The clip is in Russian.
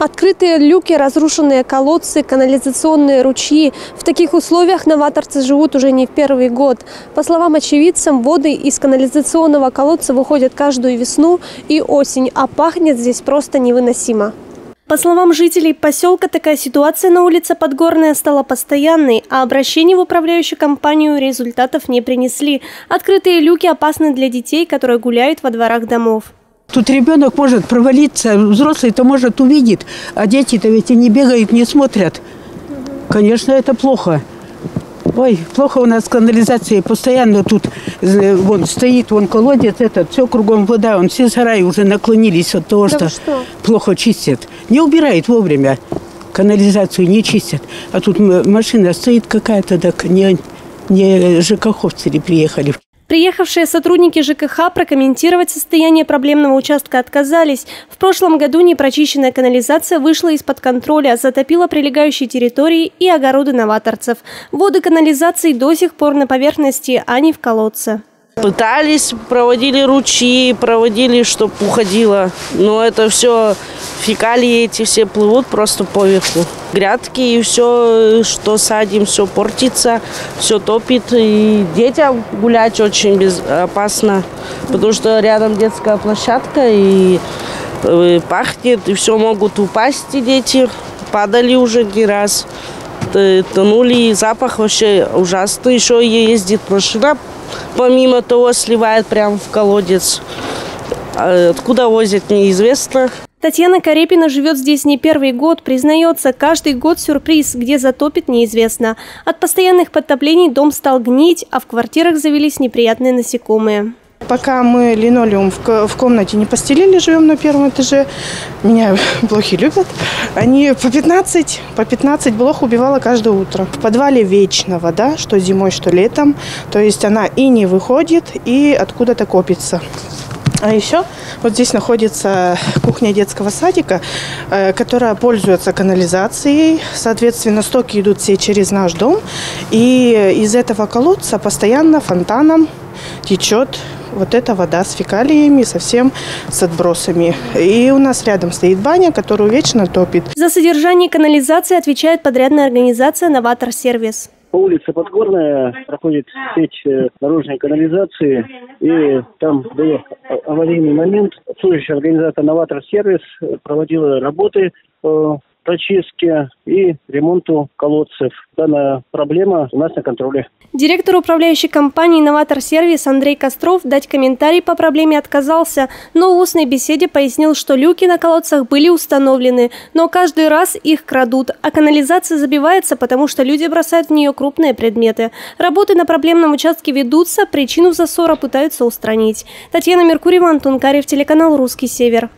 Открытые люки, разрушенные колодцы, канализационные ручьи. В таких условиях новаторцы живут уже не в первый год. По словам очевидцам, воды из канализационного колодца выходят каждую весну и осень, а пахнет здесь просто невыносимо. По словам жителей поселка, такая ситуация на улице Подгорная стала постоянной, а обращения в управляющую компанию результатов не принесли. Открытые люки опасны для детей, которые гуляют во дворах домов. Тут ребенок может провалиться, взрослый-то может увидеть, а дети-то ведь и не бегают, не смотрят. Конечно, это плохо. Ой, плохо у нас канализация. Постоянно тут э, вон стоит, вон колодец этот, все кругом вода. Он все сараи уже наклонились от того, что, что плохо чистят. Не убирает вовремя. Канализацию не чистят. А тут машина стоит какая-то, так не, не ЖКХовцы приехали. Приехавшие сотрудники ЖКХ прокомментировать состояние проблемного участка отказались. В прошлом году непрочищенная канализация вышла из-под контроля, затопила прилегающие территории и огороды новаторцев. Воды канализации до сих пор на поверхности, а не в колодце. Пытались, проводили ручьи, проводили, чтобы уходило. Но это все, фекалии эти все плывут просто поверху. Грядки и все, что садим, все портится, все топит. И детям гулять очень безопасно, потому что рядом детская площадка и э, пахнет, и все могут упасть и дети. Падали уже не раз, тонули, и запах вообще ужасный. Еще ездит машина помимо того сливает прямо в колодец. А откуда возят, неизвестно. Татьяна Карепина живет здесь не первый год. Признается, каждый год сюрприз, где затопит, неизвестно. От постоянных подтоплений дом стал гнить, а в квартирах завелись неприятные насекомые. Пока мы линолеум в, комнате не постелили, живем на первом этаже, меня блохи любят. Они по 15, по 15 блох убивала каждое утро. В подвале вечно вода, что зимой, что летом. То есть она и не выходит, и откуда-то копится. А еще вот здесь находится кухня детского садика, э, которая пользуется канализацией. Соответственно, стоки идут все через наш дом. И из этого колодца постоянно фонтаном течет вот эта вода с фекалиями, совсем с отбросами. И у нас рядом стоит баня, которую вечно топит. За содержание канализации отвечает подрядная организация «Новатор Сервис». По улице Подгорная проходит сеть э, дорожной канализации, и там был аварийный момент. Служащая организация «Новатор Сервис» проводила работы э, прочистке и ремонту колодцев. Данная проблема у нас на контроле. Директор управляющей компании «Инноватор Сервис» Андрей Костров дать комментарий по проблеме отказался, но в устной беседе пояснил, что люки на колодцах были установлены, но каждый раз их крадут, а канализация забивается, потому что люди бросают в нее крупные предметы. Работы на проблемном участке ведутся, причину засора пытаются устранить. Татьяна Меркурьева, Антон Карев, телеканал «Русский север».